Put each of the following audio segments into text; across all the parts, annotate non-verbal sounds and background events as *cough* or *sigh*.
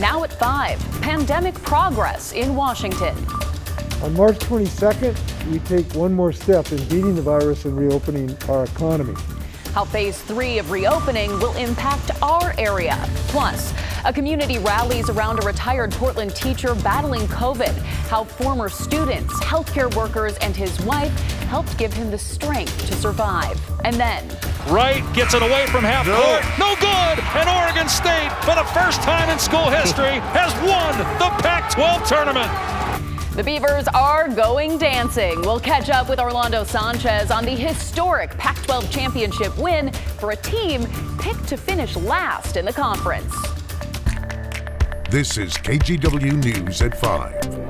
Now at 5, pandemic progress in Washington. On March 22nd, we take one more step in beating the virus and reopening our economy. How phase three of reopening will impact our area. Plus, a community rallies around a retired Portland teacher battling COVID. How former students, healthcare workers, and his wife helped give him the strength to survive. And then, Wright gets it away from half No. court. No good. And Oregon State, for the first time in school history, has won the Pac 12 tournament. The Beavers are going dancing. We'll catch up with Orlando Sanchez on the historic Pac 12 championship win for a team picked to finish last in the conference. This is KGW News at 5.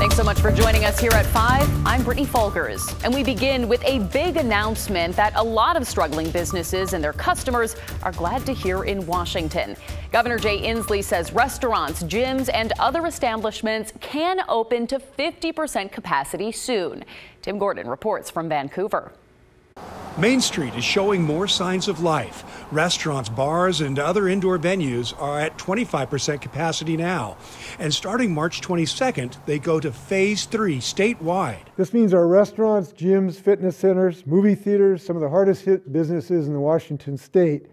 Thanks so much for joining us here at 5. I'm Brittany Falkers, and we begin with a big announcement that a lot of struggling businesses and their customers are glad to hear in Washington. Governor Jay Inslee says restaurants, gyms, and other establishments can open to 50% capacity soon. Tim Gordon reports from Vancouver. Main Street is showing more signs of life. Restaurants, bars, and other indoor venues are at 25% capacity now. And starting March 22nd, they go to phase three statewide. This means our restaurants, gyms, fitness centers, movie theaters, some of the hardest hit businesses in the Washington state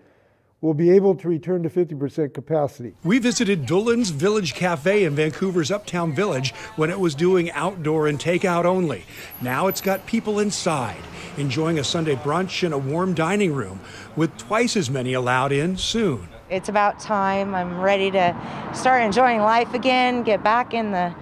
will be able to return to 50% capacity. We visited Doolin's Village Cafe in Vancouver's Uptown Village when it was doing outdoor and takeout only. Now it's got people inside, enjoying a Sunday brunch in a warm dining room, with twice as many allowed in soon. It's about time. I'm ready to start enjoying life again, get back in the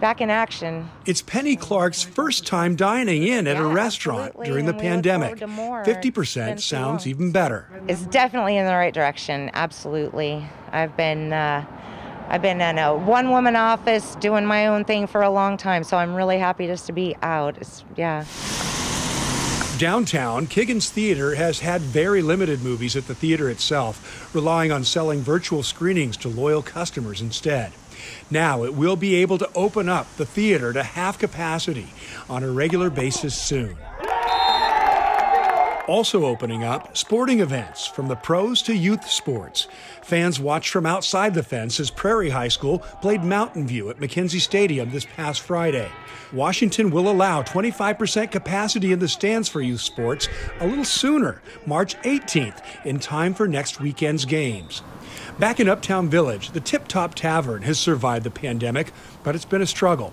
back in action. It's Penny Clark's first time dining in at a restaurant absolutely, during the and look pandemic. forward to more. It's been 50% sounds even better. It's definitely in the right direction. Absolutely. I've been uh, I've been in a one woman office doing my own thing for a long time, so I'm really happy just to be out. It's, yeah. Downtown, Kiggins Theater has had very limited movies at the theater itself, relying on selling virtual screenings to loyal customers instead. Now it will be able to open up the theater to half capacity on a regular basis soon. Also opening up, sporting events from the pros to youth sports. Fans watched from outside the fence as Prairie High School played Mountain View at McKenzie Stadium this past Friday. Washington will allow 25% capacity in the stands for youth sports a little sooner, March 18th, in time for next weekend's games. Back in Uptown Village, the Tip Top Tavern has survived the pandemic, but it's been a struggle.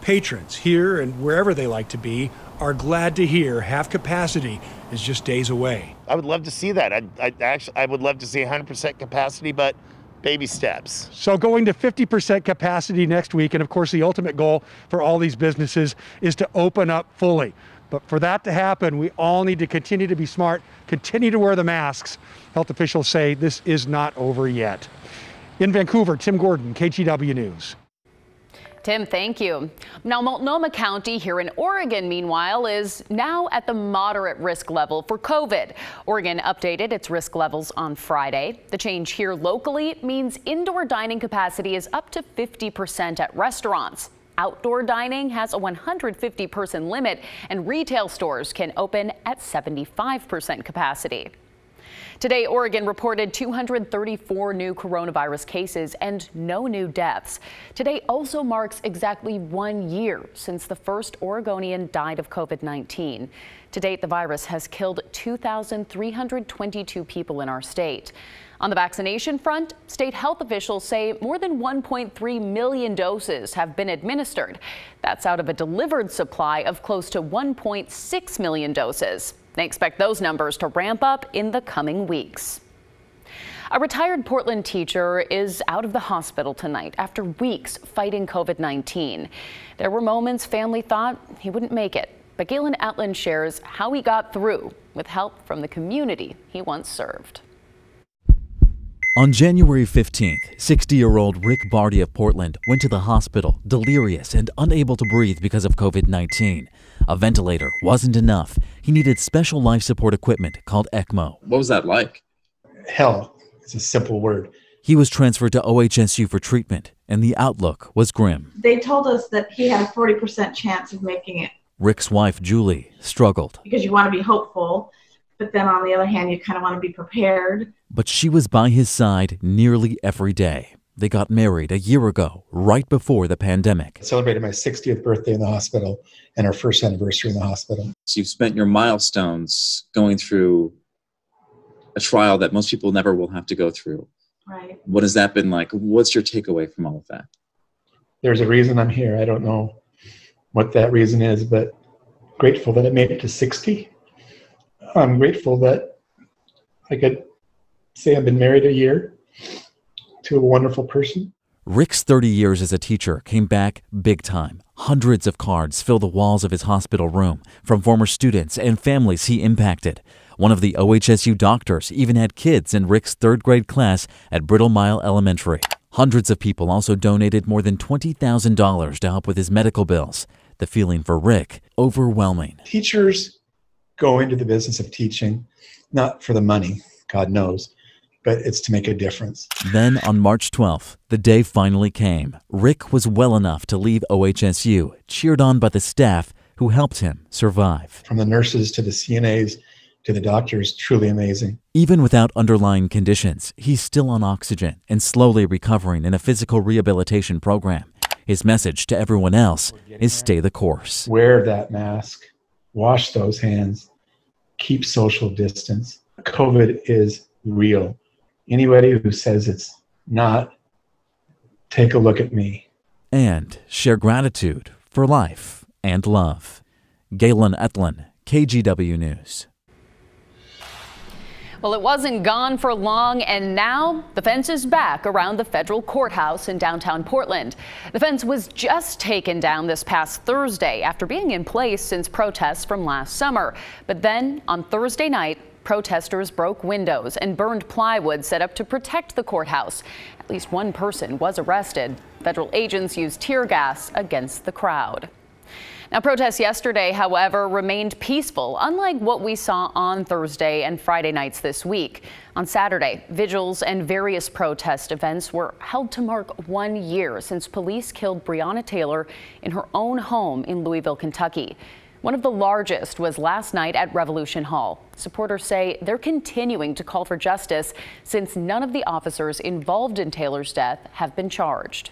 Patrons here and wherever they like to be are glad to hear half capacity is just days away. I would love to see that. I, I actually, I would love to see 100% capacity, but baby steps. So going to 50% capacity next week, and of course the ultimate goal for all these businesses is to open up fully. But for that to happen, we all need to continue to be smart, continue to wear the masks. Health officials say this is not over yet. In Vancouver, Tim Gordon, KGW News. Tim, thank you. Now, Multnomah County here in Oregon, meanwhile, is now at the moderate risk level for COVID. Oregon updated its risk levels on Friday. The change here locally means indoor dining capacity is up to 50% at restaurants. Outdoor dining has a 150 person limit, and retail stores can open at 75% capacity. Today, Oregon reported 234 new coronavirus cases and no new deaths. Today also marks exactly one year since the first Oregonian died of COVID 19. To date, the virus has killed 2,322 people in our state. On the vaccination front, state health officials say more than 1.3 million doses have been administered. That's out of a delivered supply of close to 1.6 million doses. They expect those numbers to ramp up in the coming weeks. A retired Portland teacher is out of the hospital tonight after weeks fighting COVID 19. There were moments family thought he wouldn't make it, but Galen Ettlin shares how he got through with help from the community he once served. On January 15th, 60 year old Rick Barty of Portland went to the hospital delirious and unable to breathe because of COVID 19. A ventilator wasn't enough. He needed special life support equipment called ECMO. What was that like? Hell it's a simple word. He was transferred to OHSU for treatment, and the outlook was grim. They told us that he had a 40% chance of making it Rick's wife, Julie, struggled, because you want to be hopeful, but then on the other hand, you kind of want to be prepared. but she was by his side nearly every day. They got married a year ago, right before the pandemic. I celebrated my 60th birthday in the hospital and our first anniversary in the hospital. So you've spent your milestones going through a trial that most people never will have to go through. Right. What has that been like? What's your takeaway from all of that? There's a reason I'm here. I don't know what that reason is, but grateful that I made it to 60. I'm grateful that I could say I've been married a year to a wonderful person. Rick's 30 years as a teacher came back big time. Hundreds of cards fill the walls of his hospital room from former students and families he impacted. One of the OHSU doctors even had kids in Rick's third grade class at Bridlemile Elementary. Hundreds of people also donated more than $20,000 to help with his medical bills. The feeling for Rick, overwhelming. Teachers go into the business of teaching not for the money, God knows, but it's to make a difference. Then on March 12th, the day finally came. Rick was well enough to leave OHSU, cheered on by the staff who helped him survive. From the nurses to the CNAs to the doctors, truly amazing. Even without underlying conditions, he's still on oxygen and slowly recovering in a physical rehabilitation program. His message to everyone else is stay the course. Wear that mask, wash those hands, keep social distance. COVID is real. Anybody who says it's not, take a look at me. And share gratitude for life and love. Galen Ettlin, KGW News. Well, it wasn't gone for long, and now the fence is back around the federal courthouse in downtown Portland. The fence was just taken down this past Thursday after being in place since protests from last summer. But then on Thursday night, protesters broke windows and burned plywood set up to protect the courthouse. At least one person was arrested. Federal agents used tear gas against the crowd. Now, protests yesterday, however, remained peaceful, unlike what we saw on Thursday and Friday nights this week. On Saturday, vigils and various protest events were held to mark one year since police killed Breonna Taylor in her own home in Louisville, Kentucky. One of the largest was last night at Revolution Hall. Supporters say they're continuing to call for justice since none of the officers involved in Taylor's death have been charged.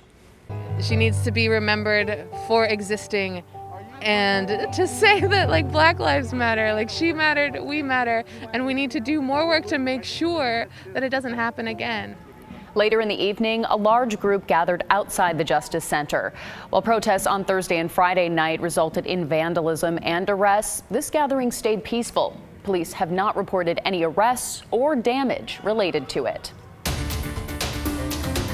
She needs to be remembered for existing and to *laughs* say that like black lives matter like she mattered we matter and we need to do more work to make sure that it doesn't happen again Later in the evening, a large group gathered outside the Justice Center. While protests on Thursday and Friday night resulted in vandalism and arrests, this gathering stayed peaceful. Police have not reported any arrests or damage related to it.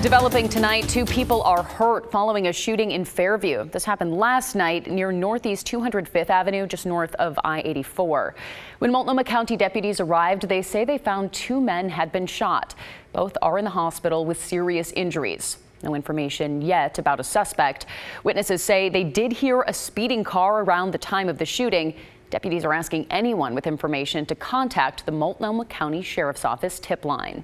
Developing tonight, two people are hurt following a shooting in Fairview. This happened last night near Northeast 205th Avenue, just north of I-84. When Multnomah County deputies arrived, they say they found two men had been shot. Both are in the hospital with serious injuries. No information yet about a suspect. Witnesses say they did hear a speeding car around the time of the shooting. Deputies are asking anyone with information to contact the Multnomah County Sheriff's Office tip line.